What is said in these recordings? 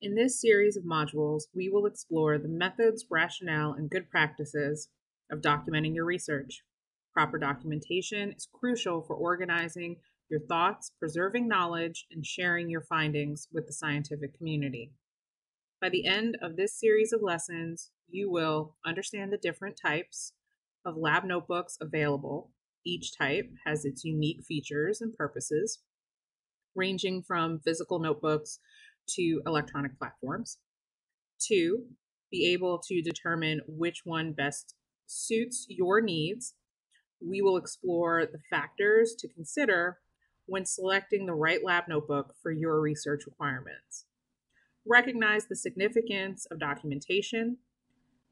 In this series of modules, we will explore the methods, rationale, and good practices of documenting your research. Proper documentation is crucial for organizing your thoughts, preserving knowledge, and sharing your findings with the scientific community. By the end of this series of lessons, you will understand the different types of lab notebooks available. Each type has its unique features and purposes, ranging from physical notebooks to electronic platforms. Two, be able to determine which one best suits your needs. We will explore the factors to consider when selecting the right lab notebook for your research requirements. Recognize the significance of documentation.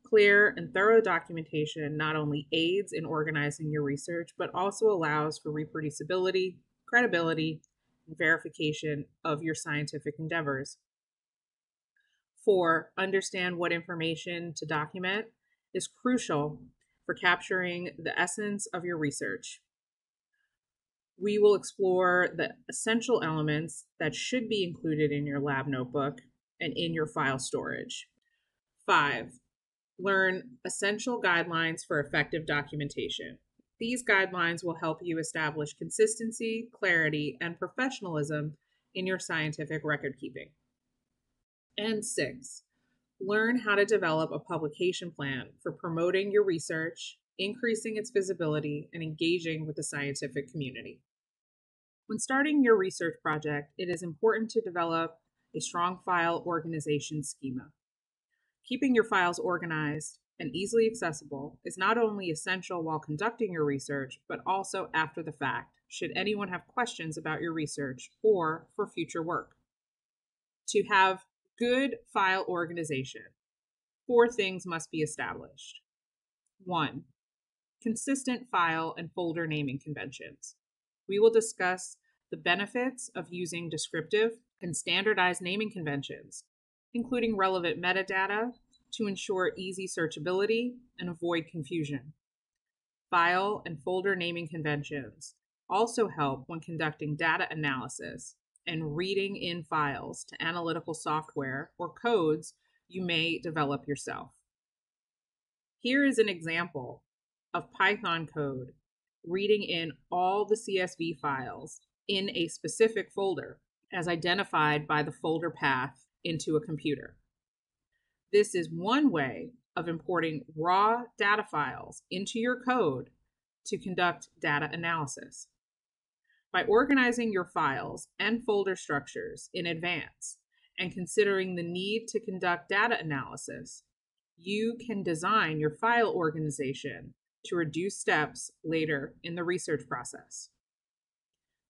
Clear and thorough documentation not only aids in organizing your research, but also allows for reproducibility, credibility, verification of your scientific endeavors. Four, understand what information to document is crucial for capturing the essence of your research we will explore the essential elements that should be included in your lab notebook and in your file storage. Five, learn essential guidelines for effective documentation. These guidelines will help you establish consistency, clarity, and professionalism in your scientific record keeping. And six, learn how to develop a publication plan for promoting your research, increasing its visibility, and engaging with the scientific community. When starting your research project, it is important to develop a strong file organization schema. Keeping your files organized and easily accessible is not only essential while conducting your research, but also after the fact, should anyone have questions about your research or for future work. To have good file organization, four things must be established. One, consistent file and folder naming conventions. We will discuss the benefits of using descriptive and standardized naming conventions, including relevant metadata to ensure easy searchability and avoid confusion. File and folder naming conventions also help when conducting data analysis and reading in files to analytical software or codes you may develop yourself. Here is an example of Python code reading in all the CSV files in a specific folder as identified by the folder path into a computer. This is one way of importing raw data files into your code to conduct data analysis. By organizing your files and folder structures in advance and considering the need to conduct data analysis, you can design your file organization to reduce steps later in the research process.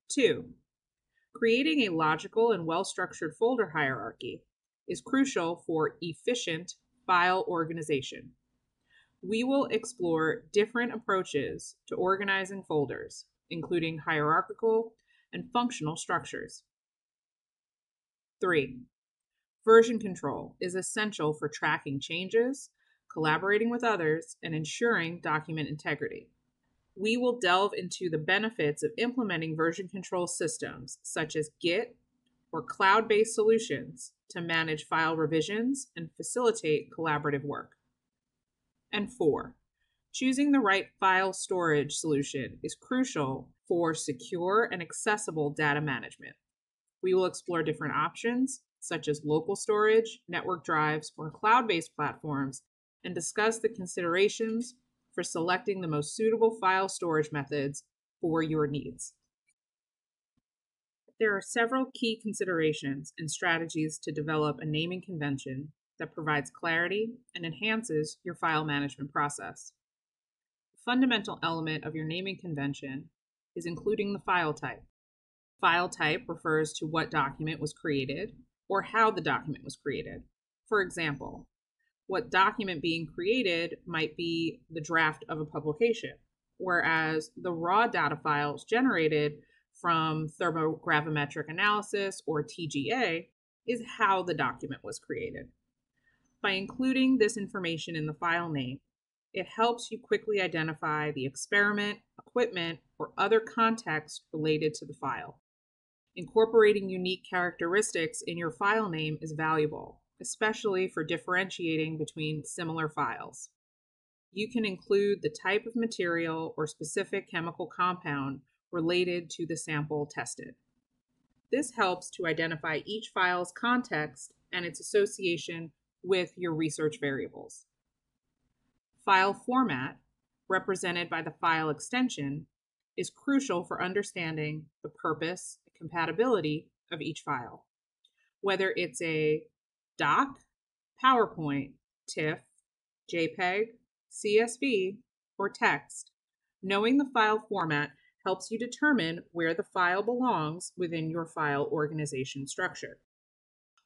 Two, creating a logical and well structured folder hierarchy is crucial for efficient file organization. We will explore different approaches to organizing folders, including hierarchical and functional structures. Three, version control is essential for tracking changes collaborating with others, and ensuring document integrity. We will delve into the benefits of implementing version control systems such as Git or cloud based solutions to manage file revisions and facilitate collaborative work. And four, choosing the right file storage solution is crucial for secure and accessible data management. We will explore different options, such as local storage, network drives, or cloud based platforms and discuss the considerations for selecting the most suitable file storage methods for your needs. There are several key considerations and strategies to develop a naming convention that provides clarity and enhances your file management process. The fundamental element of your naming convention is including the file type. File type refers to what document was created or how the document was created. For example, what document being created might be the draft of a publication, whereas the raw data files generated from thermogravimetric analysis or TGA is how the document was created. By including this information in the file name, it helps you quickly identify the experiment, equipment, or other context related to the file. Incorporating unique characteristics in your file name is valuable, especially for differentiating between similar files. You can include the type of material or specific chemical compound related to the sample tested. This helps to identify each file's context and its association with your research variables. File format, represented by the file extension, is crucial for understanding the purpose and compatibility of each file. Whether it's a doc, PowerPoint, TIFF, JPEG, CSV, or text, knowing the file format helps you determine where the file belongs within your file organization structure.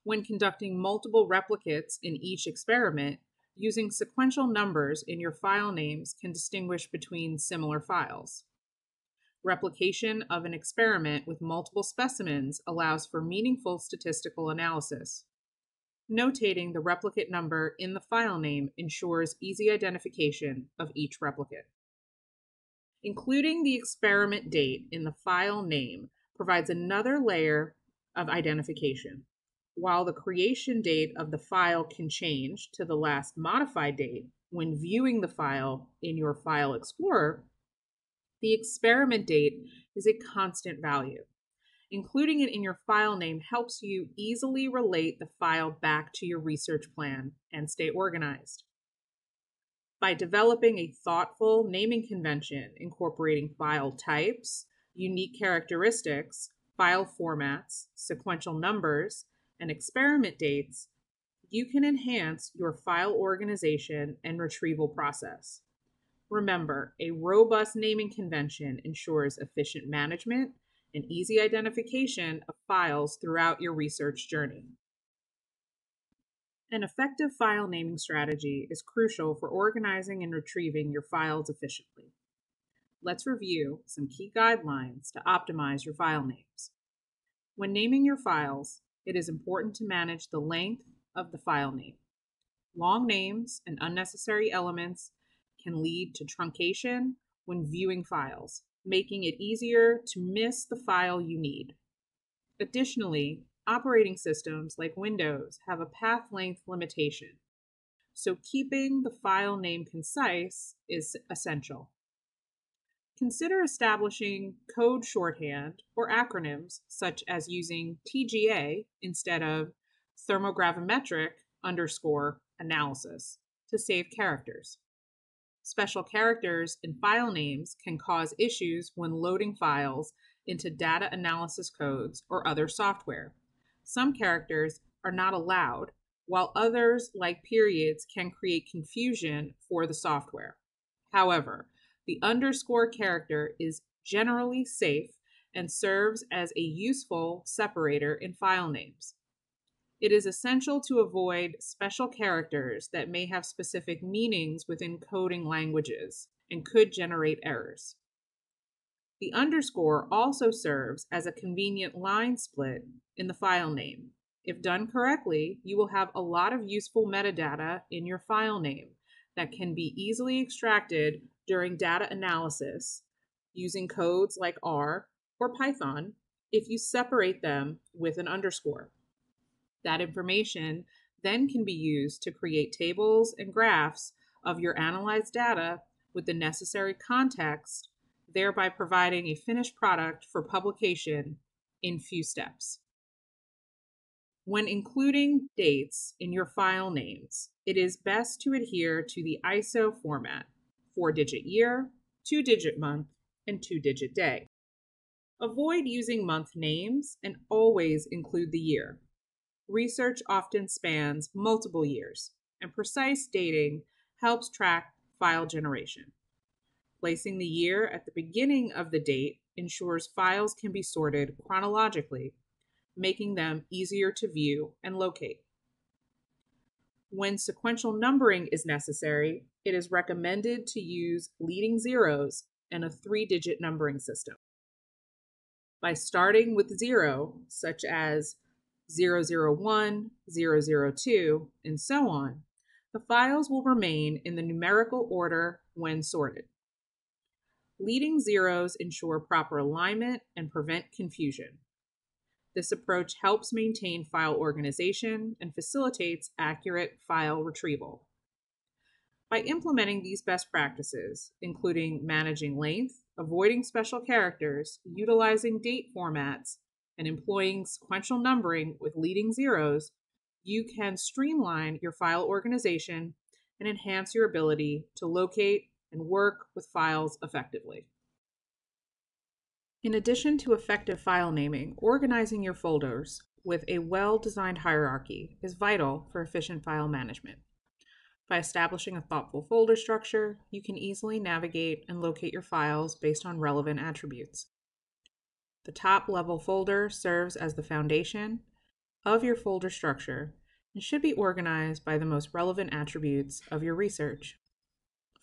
When conducting multiple replicates in each experiment, using sequential numbers in your file names can distinguish between similar files. Replication of an experiment with multiple specimens allows for meaningful statistical analysis. Notating the replicate number in the file name ensures easy identification of each replicate. Including the experiment date in the file name provides another layer of identification. While the creation date of the file can change to the last modified date when viewing the file in your File Explorer, the experiment date is a constant value. Including it in your file name helps you easily relate the file back to your research plan and stay organized. By developing a thoughtful naming convention incorporating file types, unique characteristics, file formats, sequential numbers, and experiment dates, you can enhance your file organization and retrieval process. Remember, a robust naming convention ensures efficient management and easy identification of files throughout your research journey. An effective file naming strategy is crucial for organizing and retrieving your files efficiently. Let's review some key guidelines to optimize your file names. When naming your files, it is important to manage the length of the file name. Long names and unnecessary elements can lead to truncation when viewing files, making it easier to miss the file you need. Additionally, operating systems like Windows have a path length limitation, so keeping the file name concise is essential. Consider establishing code shorthand or acronyms such as using TGA instead of thermogravimetric underscore analysis to save characters. Special characters in file names can cause issues when loading files into data analysis codes or other software. Some characters are not allowed, while others, like periods, can create confusion for the software. However, the underscore character is generally safe and serves as a useful separator in file names. It is essential to avoid special characters that may have specific meanings within coding languages and could generate errors. The underscore also serves as a convenient line split in the file name. If done correctly, you will have a lot of useful metadata in your file name that can be easily extracted during data analysis using codes like R or Python if you separate them with an underscore. That information then can be used to create tables and graphs of your analyzed data with the necessary context, thereby providing a finished product for publication in few steps. When including dates in your file names, it is best to adhere to the ISO format four digit year, two digit month, and two digit day. Avoid using month names and always include the year research often spans multiple years, and precise dating helps track file generation. Placing the year at the beginning of the date ensures files can be sorted chronologically, making them easier to view and locate. When sequential numbering is necessary, it is recommended to use leading zeros and a three digit numbering system. By starting with zero, such as 001, 002, and so on, the files will remain in the numerical order when sorted. Leading zeros ensure proper alignment and prevent confusion. This approach helps maintain file organization and facilitates accurate file retrieval. By implementing these best practices, including managing length, avoiding special characters, utilizing date formats, and employing sequential numbering with leading zeros, you can streamline your file organization and enhance your ability to locate and work with files effectively. In addition to effective file naming, organizing your folders with a well designed hierarchy is vital for efficient file management. By establishing a thoughtful folder structure, you can easily navigate and locate your files based on relevant attributes. The top level folder serves as the foundation of your folder structure and should be organized by the most relevant attributes of your research.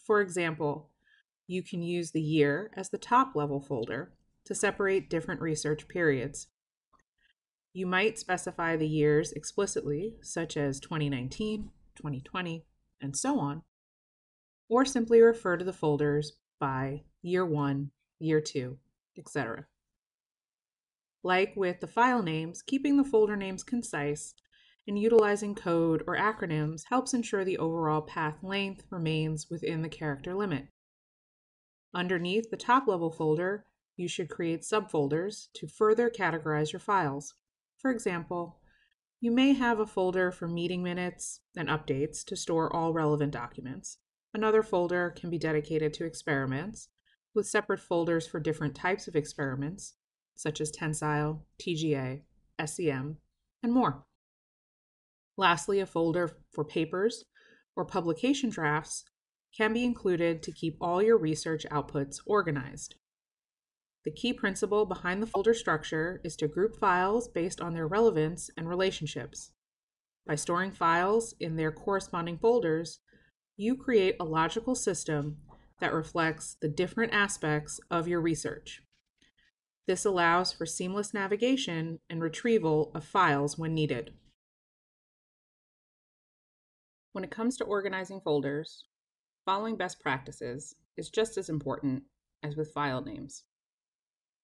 For example, you can use the year as the top level folder to separate different research periods. You might specify the years explicitly, such as 2019, 2020, and so on, or simply refer to the folders by year one, year two, etc. Like with the file names, keeping the folder names concise and utilizing code or acronyms helps ensure the overall path length remains within the character limit. Underneath the top level folder, you should create subfolders to further categorize your files. For example, you may have a folder for meeting minutes and updates to store all relevant documents. Another folder can be dedicated to experiments, with separate folders for different types of experiments, such as tensile, TGA, SEM, and more. Lastly, a folder for papers or publication drafts can be included to keep all your research outputs organized. The key principle behind the folder structure is to group files based on their relevance and relationships. By storing files in their corresponding folders, you create a logical system that reflects the different aspects of your research. This allows for seamless navigation and retrieval of files when needed. When it comes to organizing folders, following best practices is just as important as with file names.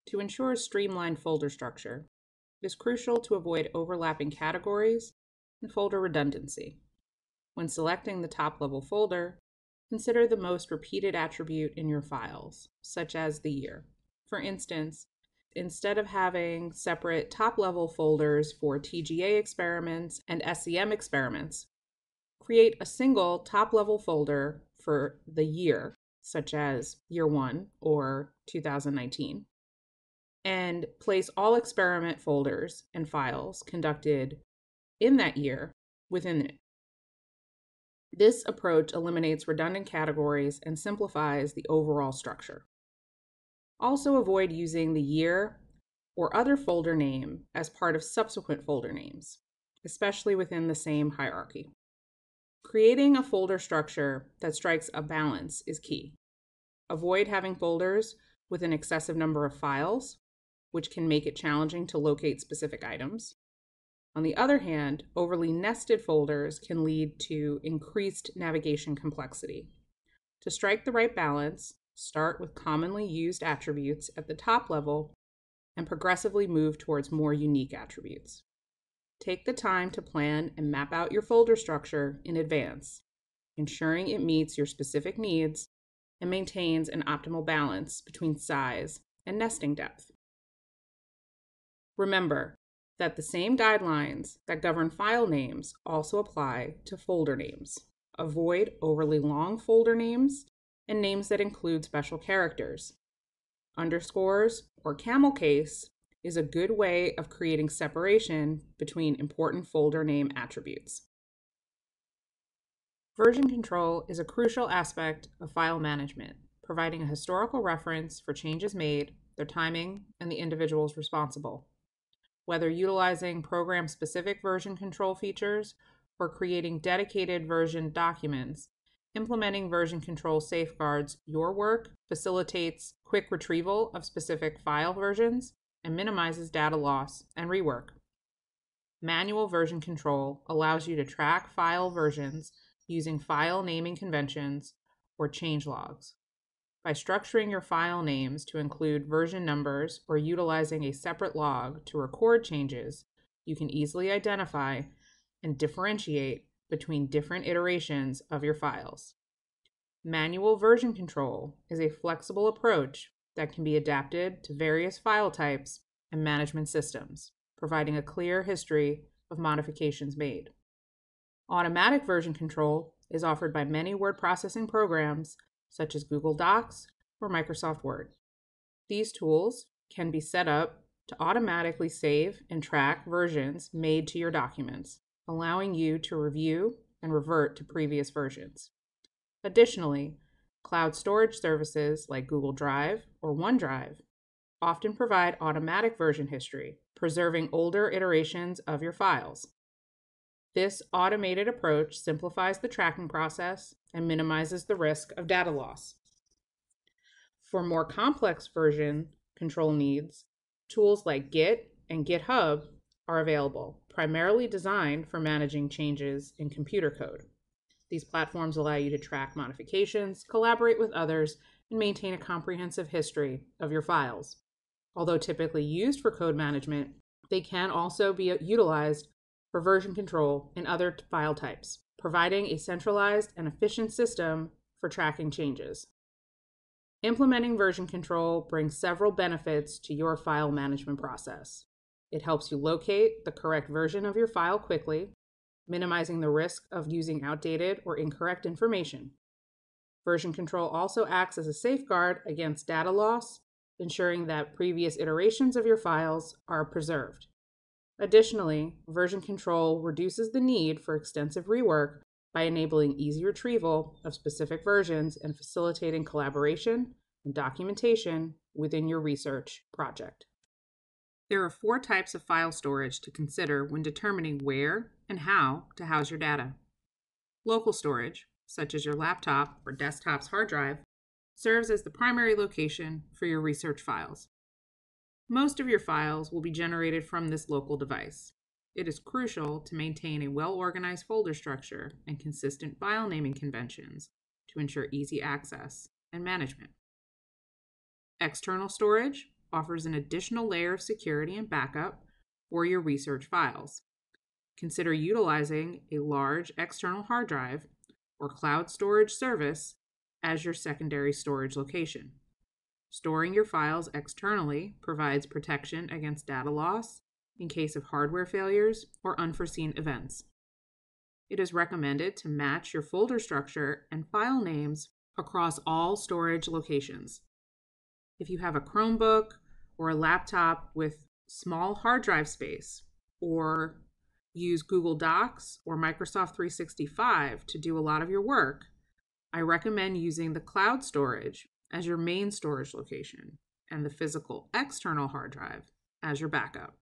To ensure a streamlined folder structure, it is crucial to avoid overlapping categories and folder redundancy. When selecting the top level folder, consider the most repeated attribute in your files, such as the year. For instance, instead of having separate top level folders for TGA experiments and SEM experiments, create a single top level folder for the year, such as year one or 2019 and place all experiment folders and files conducted in that year within it. This approach eliminates redundant categories and simplifies the overall structure. Also, avoid using the year or other folder name as part of subsequent folder names, especially within the same hierarchy. Creating a folder structure that strikes a balance is key. Avoid having folders with an excessive number of files which can make it challenging to locate specific items. On the other hand, overly nested folders can lead to increased navigation complexity. To strike the right balance, start with commonly used attributes at the top level and progressively move towards more unique attributes. Take the time to plan and map out your folder structure in advance, ensuring it meets your specific needs and maintains an optimal balance between size and nesting depth. Remember that the same guidelines that govern file names also apply to folder names. Avoid overly long folder names and names that include special characters. Underscores or camel case is a good way of creating separation between important folder name attributes. Version control is a crucial aspect of file management, providing a historical reference for changes made, their timing, and the individuals responsible whether utilizing program specific version control features or creating dedicated version documents. Implementing version control safeguards your work, facilitates quick retrieval of specific file versions, and minimizes data loss and rework. Manual version control allows you to track file versions using file naming conventions or change logs. By structuring your file names to include version numbers or utilizing a separate log to record changes, you can easily identify and differentiate between different iterations of your files. Manual version control is a flexible approach that can be adapted to various file types and management systems, providing a clear history of modifications made. Automatic version control is offered by many word processing programs such as Google Docs or Microsoft Word. These tools can be set up to automatically save and track versions made to your documents, allowing you to review and revert to previous versions. Additionally, cloud storage services like Google Drive or OneDrive often provide automatic version history, preserving older iterations of your files. This automated approach simplifies the tracking process and minimizes the risk of data loss. For more complex version control needs, tools like Git and GitHub are available, primarily designed for managing changes in computer code. These platforms allow you to track modifications, collaborate with others, and maintain a comprehensive history of your files. Although typically used for code management, they can also be utilized for version control in other file types, providing a centralized and efficient system for tracking changes. Implementing version control brings several benefits to your file management process. It helps you locate the correct version of your file quickly, minimizing the risk of using outdated or incorrect information. Version control also acts as a safeguard against data loss, ensuring that previous iterations of your files are preserved. Additionally, version control reduces the need for extensive rework by enabling easy retrieval of specific versions and facilitating collaboration and documentation within your research project. There are four types of file storage to consider when determining where and how to house your data. Local storage, such as your laptop or desktop's hard drive, serves as the primary location for your research files. Most of your files will be generated from this local device. It is crucial to maintain a well organized folder structure and consistent file naming conventions to ensure easy access and management. External storage offers an additional layer of security and backup for your research files. Consider utilizing a large external hard drive or cloud storage service as your secondary storage location. Storing your files externally provides protection against data loss in case of hardware failures or unforeseen events. It is recommended to match your folder structure and file names across all storage locations. If you have a Chromebook or a laptop with small hard drive space, or use Google Docs or Microsoft 365 to do a lot of your work, I recommend using the cloud storage as your main storage location and the physical external hard drive as your backup.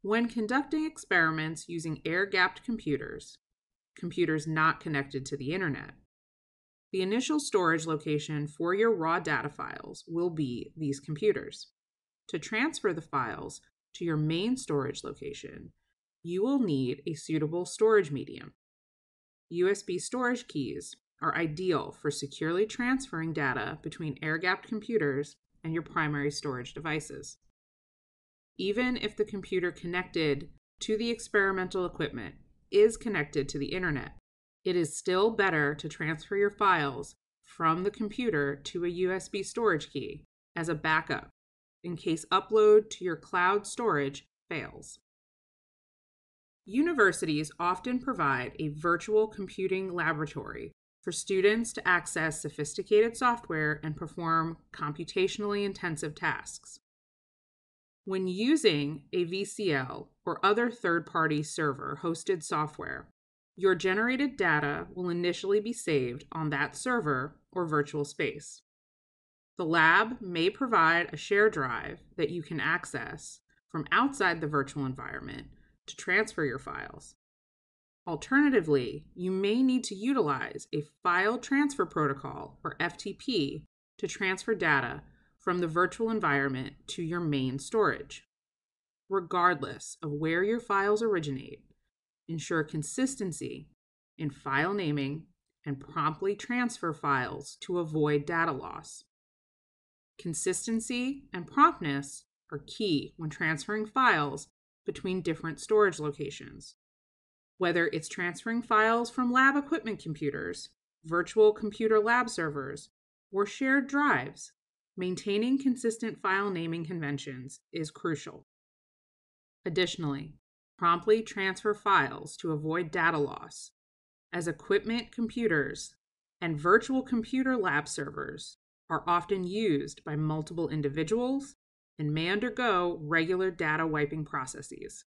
When conducting experiments using air gapped computers, computers not connected to the internet, the initial storage location for your raw data files will be these computers. To transfer the files to your main storage location, you will need a suitable storage medium. USB storage keys are ideal for securely transferring data between air gapped computers and your primary storage devices. Even if the computer connected to the experimental equipment is connected to the internet, it is still better to transfer your files from the computer to a USB storage key as a backup in case upload to your cloud storage fails. Universities often provide a virtual computing laboratory for students to access sophisticated software and perform computationally intensive tasks. When using a VCL or other third party server hosted software, your generated data will initially be saved on that server or virtual space. The lab may provide a share drive that you can access from outside the virtual environment to transfer your files. Alternatively, you may need to utilize a file transfer protocol or FTP to transfer data from the virtual environment to your main storage. Regardless of where your files originate, ensure consistency in file naming and promptly transfer files to avoid data loss. Consistency and promptness are key when transferring files between different storage locations. Whether it's transferring files from lab equipment computers, virtual computer lab servers, or shared drives, maintaining consistent file naming conventions is crucial. Additionally, promptly transfer files to avoid data loss, as equipment computers and virtual computer lab servers are often used by multiple individuals and may undergo regular data wiping processes.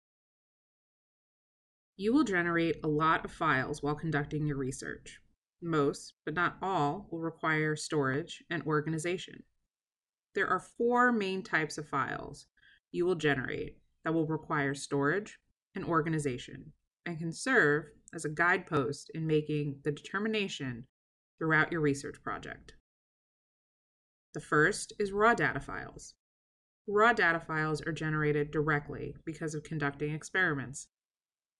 You will generate a lot of files while conducting your research. Most, but not all, will require storage and organization. There are four main types of files you will generate that will require storage and organization and can serve as a guidepost in making the determination throughout your research project. The first is raw data files. Raw data files are generated directly because of conducting experiments.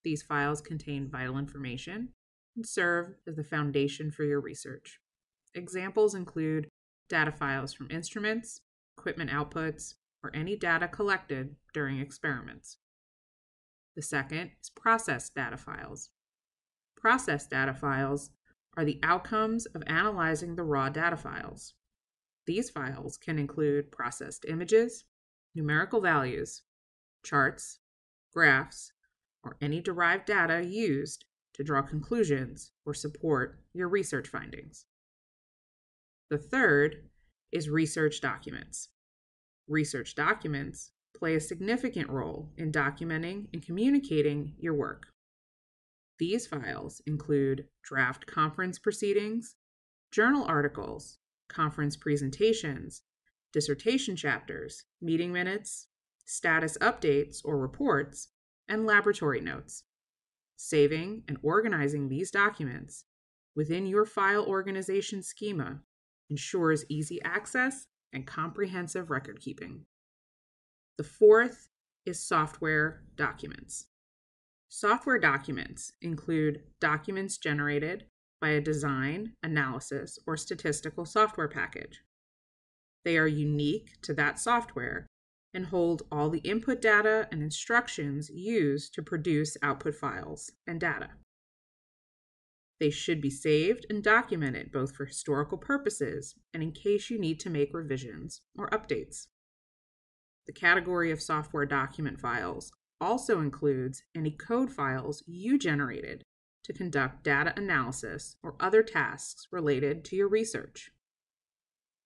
These files contain vital information and serve as the foundation for your research. Examples include data files from instruments, equipment outputs, or any data collected during experiments. The second is processed data files. Processed data files are the outcomes of analyzing the raw data files. These files can include processed images, numerical values, charts, graphs, or any derived data used to draw conclusions or support your research findings. The third is research documents. Research documents play a significant role in documenting and communicating your work. These files include draft conference proceedings, journal articles, conference presentations, dissertation chapters, meeting minutes, status updates or reports, and laboratory notes. Saving and organizing these documents within your file organization schema ensures easy access and comprehensive record keeping. The fourth is software documents. Software documents include documents generated by a design, analysis, or statistical software package. They are unique to that software and hold all the input data and instructions used to produce output files and data. They should be saved and documented both for historical purposes and in case you need to make revisions or updates. The category of software document files also includes any code files you generated to conduct data analysis or other tasks related to your research.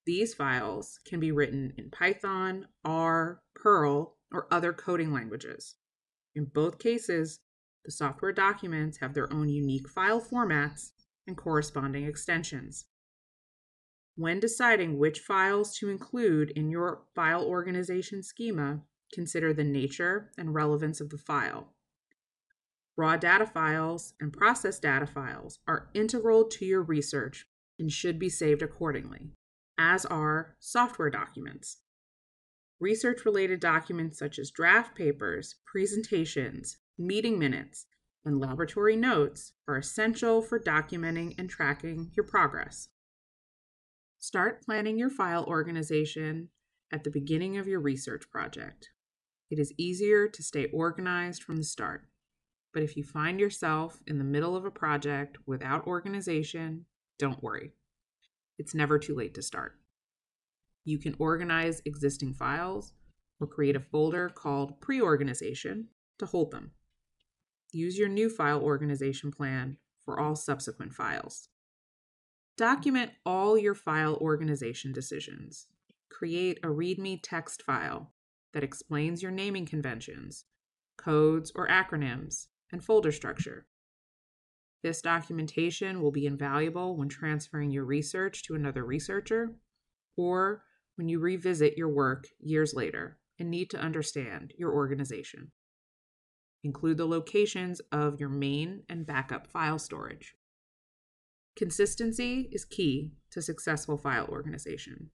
These files can be written in Python, R, Perl, or other coding languages. In both cases, the software documents have their own unique file formats and corresponding extensions. When deciding which files to include in your file organization schema, consider the nature and relevance of the file. Raw data files and process data files are integral to your research and should be saved accordingly, as are software documents. Research related documents such as draft papers, presentations, meeting minutes, and laboratory notes are essential for documenting and tracking your progress. Start planning your file organization at the beginning of your research project. It is easier to stay organized from the start. But if you find yourself in the middle of a project without organization, don't worry. It's never too late to start. You can organize existing files or create a folder called pre organization to hold them. Use your new file organization plan for all subsequent files. Document all your file organization decisions. Create a README text file that explains your naming conventions, codes or acronyms, and folder structure. This documentation will be invaluable when transferring your research to another researcher or when you revisit your work years later and need to understand your organization. Include the locations of your main and backup file storage. Consistency is key to successful file organization.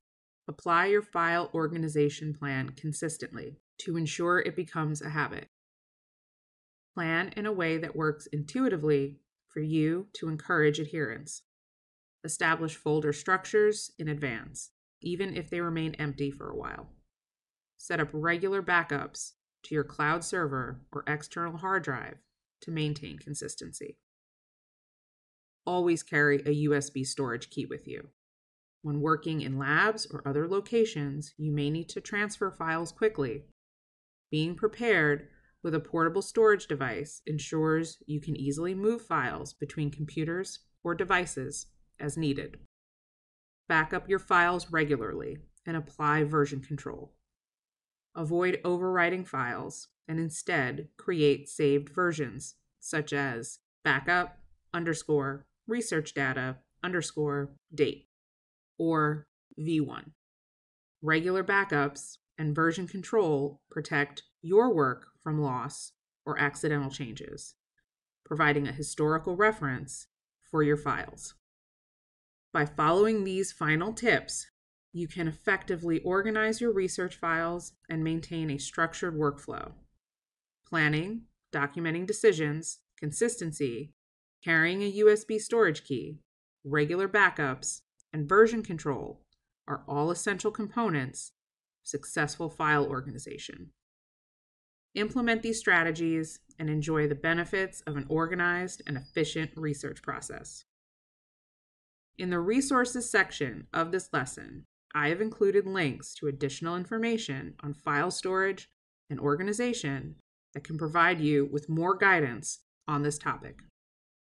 Apply your file organization plan consistently to ensure it becomes a habit. Plan in a way that works intuitively for you to encourage adherence. Establish folder structures in advance, even if they remain empty for a while. Set up regular backups to your cloud server or external hard drive to maintain consistency. Always carry a USB storage key with you. When working in labs or other locations, you may need to transfer files quickly. Being prepared with a portable storage device ensures you can easily move files between computers or devices as needed. Back up your files regularly and apply version control. Avoid overwriting files and instead create saved versions such as backup underscore research data underscore date or V1. Regular backups and version control protect your work from loss or accidental changes, providing a historical reference for your files. By following these final tips, you can effectively organize your research files and maintain a structured workflow. Planning, documenting decisions, consistency, carrying a USB storage key, regular backups, and version control are all essential components of successful file organization. Implement these strategies and enjoy the benefits of an organized and efficient research process. In the resources section of this lesson, I have included links to additional information on file storage and organization that can provide you with more guidance on this topic.